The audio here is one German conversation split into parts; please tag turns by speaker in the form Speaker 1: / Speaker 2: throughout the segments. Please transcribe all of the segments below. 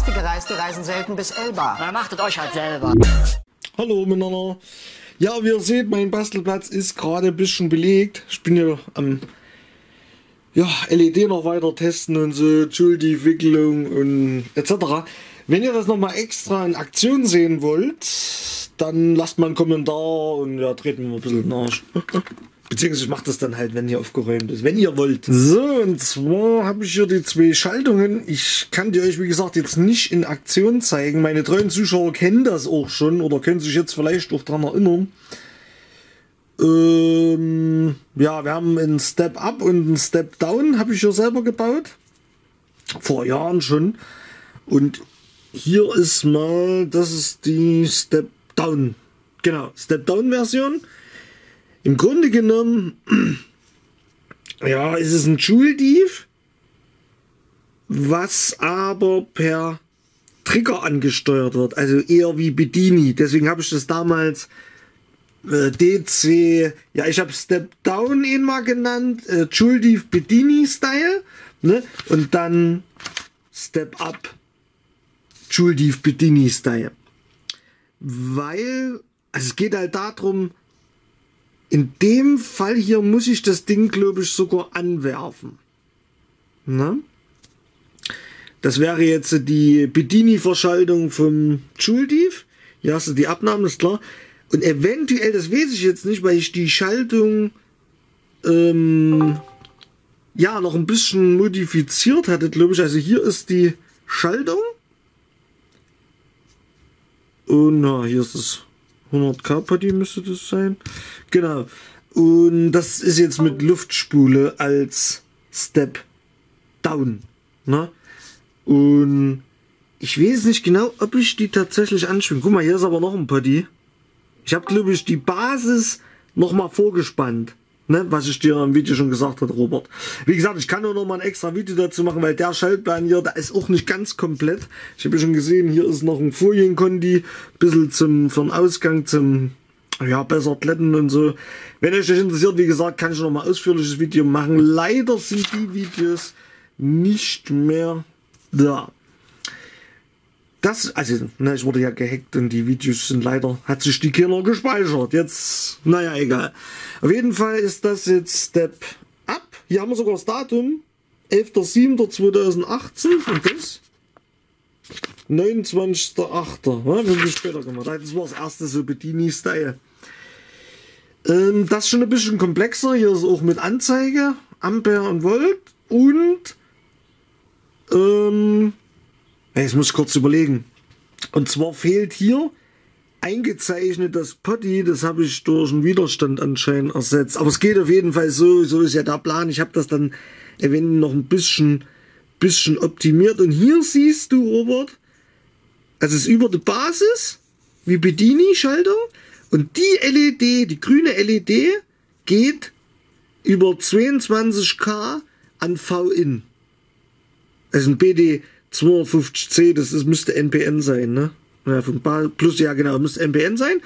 Speaker 1: meiste Gereiste reisen selten bis Elba.
Speaker 2: Na, macht es euch halt selber.
Speaker 3: Hallo miteinander. Ja, wie ihr seht, mein Bastelplatz ist gerade ein bisschen belegt. Ich bin ja am ja, LED noch weiter testen und so, Joule-Wicklung und etc. Wenn ihr das nochmal extra in Aktion sehen wollt, dann lasst mal einen Kommentar und ja, treten wir ein bisschen nach. Beziehungsweise ich mache das dann halt, wenn hier aufgeräumt ist, wenn ihr wollt. So, und zwar habe ich hier die zwei Schaltungen. Ich kann die euch, wie gesagt, jetzt nicht in Aktion zeigen. Meine treuen Zuschauer kennen das auch schon oder können sich jetzt vielleicht auch daran erinnern. Ähm, ja, wir haben einen Step Up und einen Step Down, habe ich hier selber gebaut. Vor Jahren schon. Und hier ist mal, das ist die Step Down. Genau, Step Down Version. Im Grunde genommen, ja, ist es ein Joule-Div, was aber per Trigger angesteuert wird, also eher wie Bedini. Deswegen habe ich das damals äh, DC, ja, ich habe Step Down ihn mal genannt, äh, Joule-Div Bedini-Style, ne? und dann Step Up Joule-Div Bedini-Style. Weil, also es geht halt darum, in dem Fall hier muss ich das Ding, glaube ich, sogar anwerfen. Na? Das wäre jetzt die Bedini-Verschaltung vom Joule-Div. Hier hast du die Abnahme, ist klar. Und eventuell, das weiß ich jetzt nicht, weil ich die Schaltung ähm, ja noch ein bisschen modifiziert hatte, glaube ich. Also hier ist die Schaltung. Und na, hier ist das 100k Party müsste das sein. Genau. Und das ist jetzt mit Luftspule als Step Down. Ne? Und ich weiß nicht genau, ob ich die tatsächlich anschwinge. Guck mal, hier ist aber noch ein Party. Ich habe, glaube ich, die Basis noch mal vorgespannt. Ne, was ich dir im Video schon gesagt habe, Robert. Wie gesagt, ich kann nur noch mal ein extra Video dazu machen, weil der Schaltplan hier, der ist auch nicht ganz komplett. Ich habe schon gesehen, hier ist noch ein Folienkondi, bisschen zum, für den Ausgang, zum, ja, besser glätten und so. Wenn euch das interessiert, wie gesagt, kann ich noch mal ausführliches Video machen. Leider sind die Videos nicht mehr da. Das, also, ne, ich wurde ja gehackt und die Videos sind leider, hat sich die Killer gespeichert. Jetzt, naja, egal. Auf jeden Fall ist das jetzt Step Up. Hier haben wir sogar das Datum. 11.07.2018 und das 29.08. Ja, wir haben später gemacht. Das war das erste so Bedini-Style. Ähm, das ist schon ein bisschen komplexer. Hier ist auch mit Anzeige, Ampere und Volt und ähm, Jetzt muss ich kurz überlegen. Und zwar fehlt hier eingezeichnet das Potty, das habe ich durch einen Widerstand anscheinend ersetzt. Aber es geht auf jeden Fall so, so ist ja der Plan. Ich habe das dann eventuell noch ein bisschen, bisschen optimiert. Und hier siehst du, Robert, also es ist über der Basis, wie Bedini-Schaltung. Und die LED, die grüne LED, geht über 22K an V-In. Also ein BD 250C, das ist, müsste NPN sein, ne? Ja, plus, ja genau, müsste NPN sein.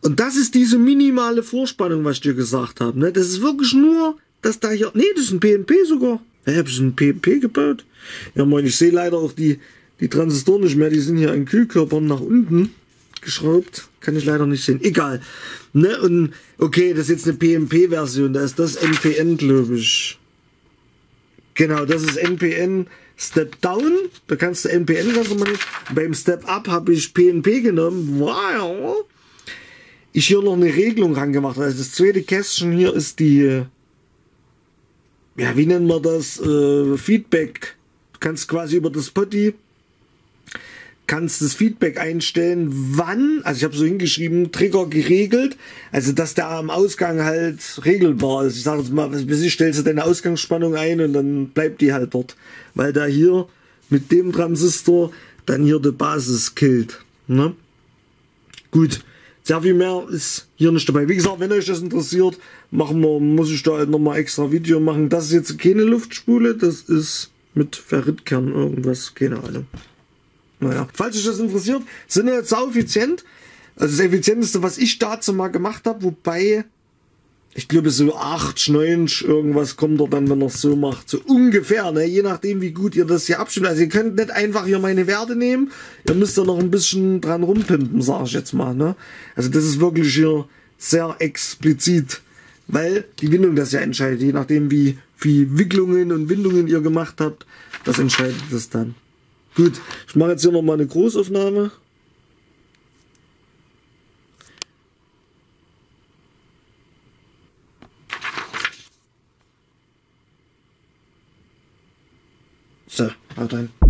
Speaker 3: Und das ist diese minimale Vorspannung, was ich dir gesagt habe. Ne? Das ist wirklich nur, dass da hier. Nee, das ist ein PNP sogar. Ja, habe ich ein PNP gebaut? Ja, moin, ich sehe leider auch die, die Transistoren nicht mehr. Die sind hier an Kühlkörpern nach unten geschraubt. Kann ich leider nicht sehen. Egal. Ne? Und okay, das ist jetzt eine PNP-Version. Da ist das NPN, glaube ich. Genau, das ist NPN. Step Down, da kannst du NPN ganz normal nicht. Beim Step Up habe ich PNP genommen, weil ich hier noch eine Regelung rangemacht. Also das zweite Kästchen hier ist die, ja, wie nennen wir das, äh, Feedback. Du kannst quasi über das Potty kannst das Feedback einstellen, wann, also ich habe so hingeschrieben, Trigger geregelt, also dass der am Ausgang halt regelbar ist. Ich sage jetzt mal, bis ich stellst du deine Ausgangsspannung ein und dann bleibt die halt dort, weil da hier mit dem Transistor dann hier die Basis killt. Ne? Gut, sehr viel mehr ist hier nicht dabei. Wie gesagt, wenn euch das interessiert, machen wir, muss ich da halt nochmal extra Video machen. Das ist jetzt keine Luftspule, das ist mit Ferritkern irgendwas, keine Ahnung. Naja, falls euch das interessiert, sind wir jetzt sau effizient. Also das effizienteste, was ich dazu mal gemacht habe, wobei ich glaube so 8, 9 irgendwas kommt er dann, wenn er es so macht. So ungefähr, ne? je nachdem wie gut ihr das hier abstimmt. Also ihr könnt nicht einfach hier meine Werte nehmen, ihr müsst da noch ein bisschen dran rumpimpen, sage ich jetzt mal. Ne? Also das ist wirklich hier sehr explizit, weil die Windung das ja entscheidet, je nachdem wie viel Wicklungen und Windungen ihr gemacht habt, das entscheidet das dann. Gut, ich mache jetzt hier noch mal eine Großaufnahme. So, haut rein.